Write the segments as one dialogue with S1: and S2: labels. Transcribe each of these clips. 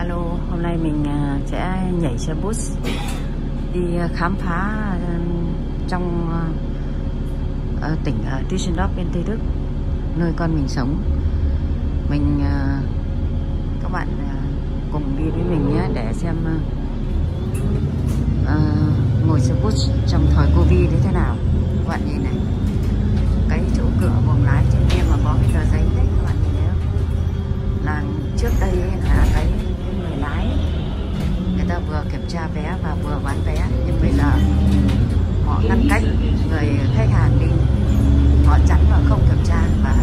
S1: Alo, hôm nay mình à, sẽ nhảy xe bus đi à, khám phá à, trong tỉnh Düsseldorf bên Tây Đức, nơi con mình sống. Mình các bạn cùng đi với mình nhé để xem uh, ngồi xe bus trong thời Covid như thế nào. Các bạn nhìn này, cái chỗ cửa buồng lái trên kia mà có cái tờ giấy đấy các bạn nhìn thấy không? Là trước đây là ta vừa kiểm tra vé và vừa bán vé. Nhưng bây giờ họ ngăn cách người khách hàng đi, họ chắn và không kiểm tra và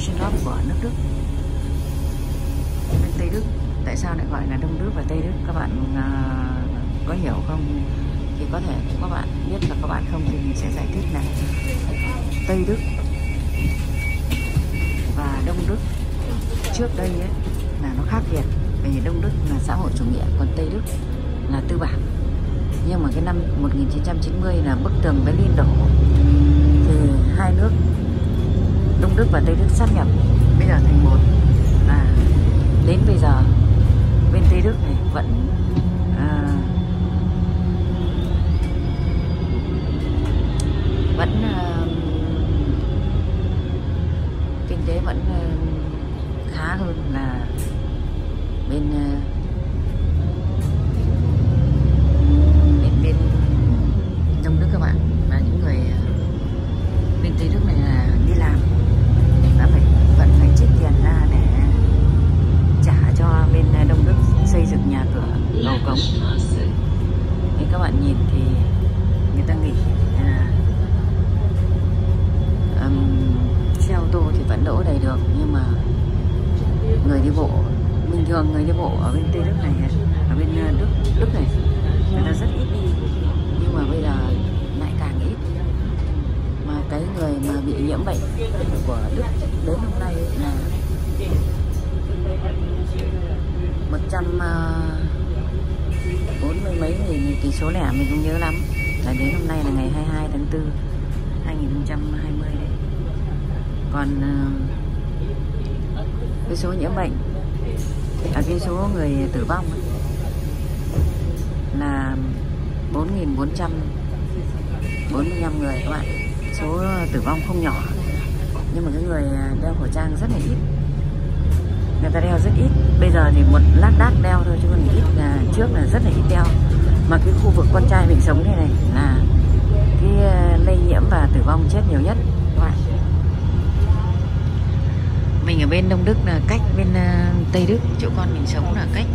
S1: thành đó của nước Đức. Bên Tây Đức. Tại sao lại gọi là Đông Đức và Tây Đức? Các bạn uh, có hiểu không? Thì có thể các bạn biết và các bạn không thì mình sẽ giải thích này. Tây Đức và Đông Đức. Trước đây ấy, là nó khác biệt. Bởi vì Đông Đức là xã hội chủ nghĩa còn Tây Đức là tư bản. Nhưng mà cái năm 1990 là bức tường Berlin đổ. Thì hai nước Đông Đức và Tây Đức sát nhập. Bây giờ thành một. Và đến bây giờ bên Tây Đức này vẫn đi bộ ở bên Tây Đức này ở bên ờ, Đức Đức này. Người ta rất ít đi. Nhưng mà bây giờ lại càng ít. Mà cái người mà bị nhiễm bệnh của Đức đến hôm nay là một trăm à, bốn mươi mấy nghìn tỷ số lẻ mình không nhớ lắm. Là đến hôm nay là ngày 22 tháng 4 2020 đấy. Còn ờ, cái số nhiễm bệnh à, cái số người tử vong ấy, là 4.445 người các bạn. Số tử vong không nhỏ nhưng mà cái người à, đeo khẩu trang rất là ít. Người ta đeo rất ít. Bây giờ thì một lát đát đeo thôi chứ còn ít là trước là rất là ít đeo. Mà cái khu vực con trai mình sống đây này là cái à, lây nhiễm và tử vong chết nhiều nhất các bạn mình ở bên Đông Đức là cách bên ờ, Tây Đức chỗ con mình sống là cách.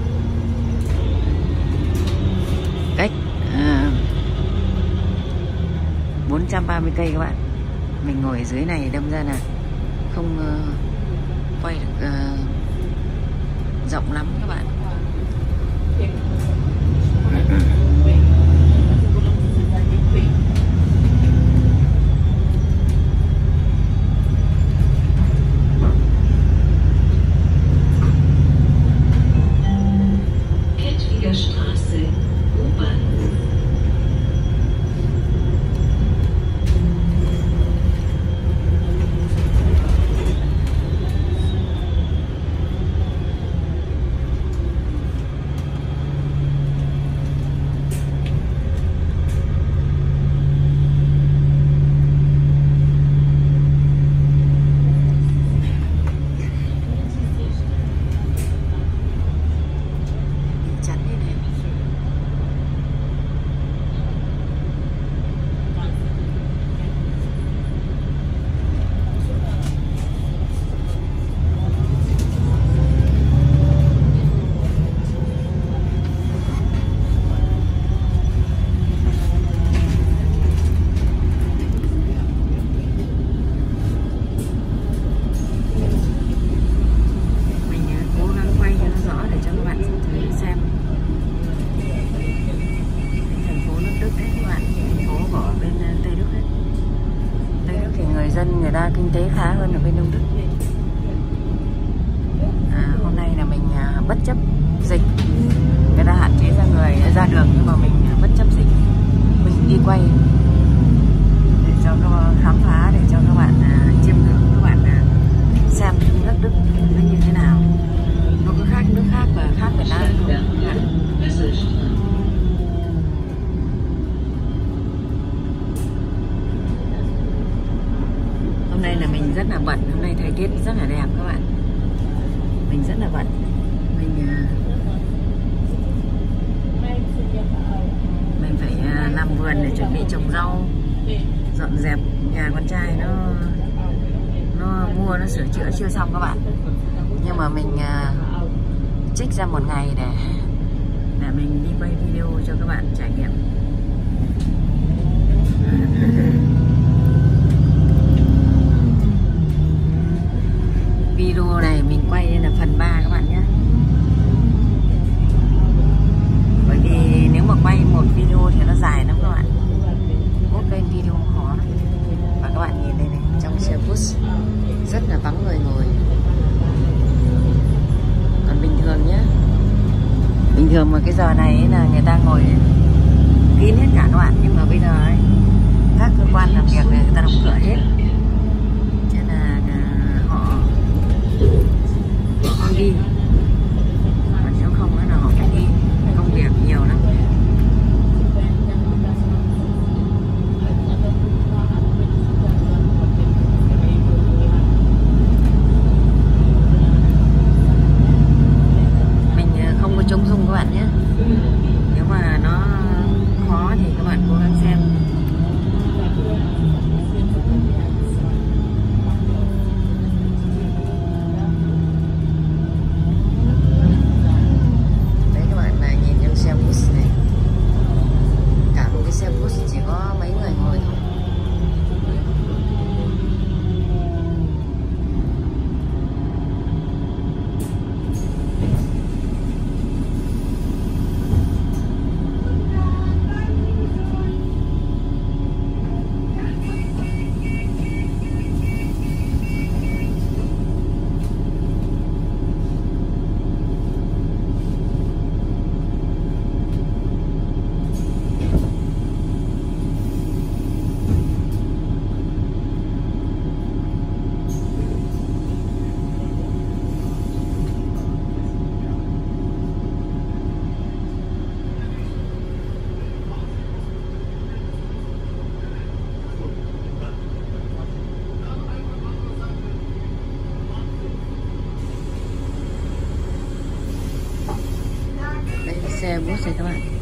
S1: Cách ờ, uh, 430 cây các bạn. Mình ngồi ở dưới này đâm ra là không uh, quay được uh, rộng lắm các bạn. Kinh tế khá hơn ở bên Đông Đức. À, hôm nay là mình à, bất chấp dịch. Người ta hạn chế ra người ra đường nhưng mà mình à, bất chấp dịch. Mình đi quay để cho các khám phá để cho các bạn à, chiêm ngưỡng các bạn à, xem nước Đức nó như thế nào nó có khác nước khác và khác Việt Nam không? Dạ. hôm nay là mình rất là bận. Hôm nay thời tiết rất là đẹp các bạn. Mình rất là bận. Mình à, mình phải à, làm vườn để chuẩn bị trồng rau, dọn dẹp nhà con trai. Nó nó mua, nó sửa chữa chưa xong các bạn. Nhưng mà mình à, trích ra một ngày để để mình đi quay video cho các bạn trải nghiệm. Vắng người ngồi. Còn bình thường nhé bình thường mà cái giờ này ấy là người ta ngồi kín hết cả đoạn nhưng mà bây giờ ấy, các cơ quan làm việc này người ta đóng cửa hết. Nên là họ họ không đi. Đây là xe bus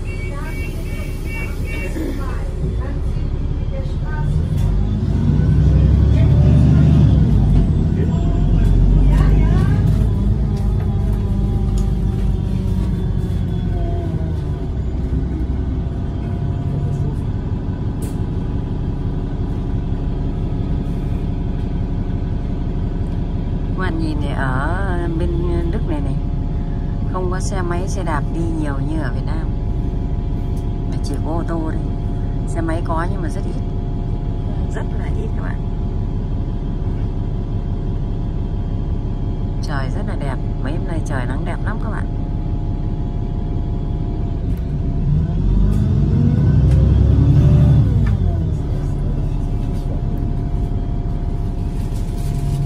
S1: xe máy, xe đạp đi nhiều như ở Việt Nam. Mà chỉ có ô tô thôi. Xe máy có nhưng mà rất ít. Rất là ít các bạn. Trời rất là đẹp. Mấy hôm nay trời nắng đẹp lắm các bạn.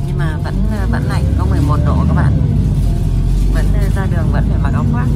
S1: Nhưng mà vẫn vẫn lạnh, có 11 độ các bạn vẫn ra đường vẫn phải mặc áo khoác.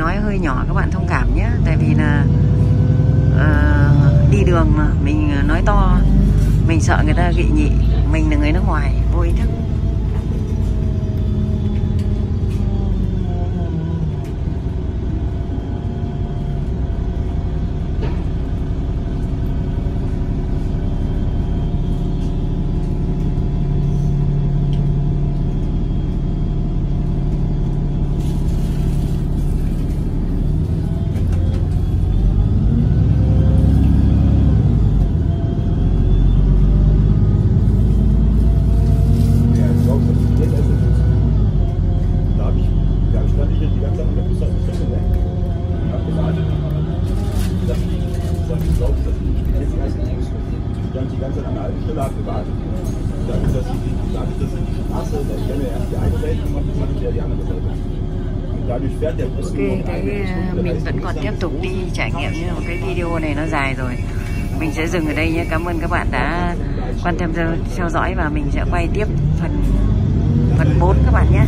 S1: Nói hơi nhỏ các bạn thông cảm nhé. Tại vì là uh, đi đường mà mình ờ, nói to mình sợ người ta gị nhị mình là người nước ngoài vô ý thức.
S2: Stand die ganze Zeit gewartet. Dadurch, dass dadurch, die Straße, ich kenne erst die eine Seite und dann mache ich ja die andere Seite.
S1: Ok, cái
S2: eine Stunde.
S1: mình vẫn còn tiếp tục đi trải nghiệm nhưng mà cái video này nó dài rồi mình sẽ dừng ở đây nhé cảm ơn các bạn đã quan tâm theo, dõi và mình sẽ quay tiếp phần phần 4 các bạn nhé.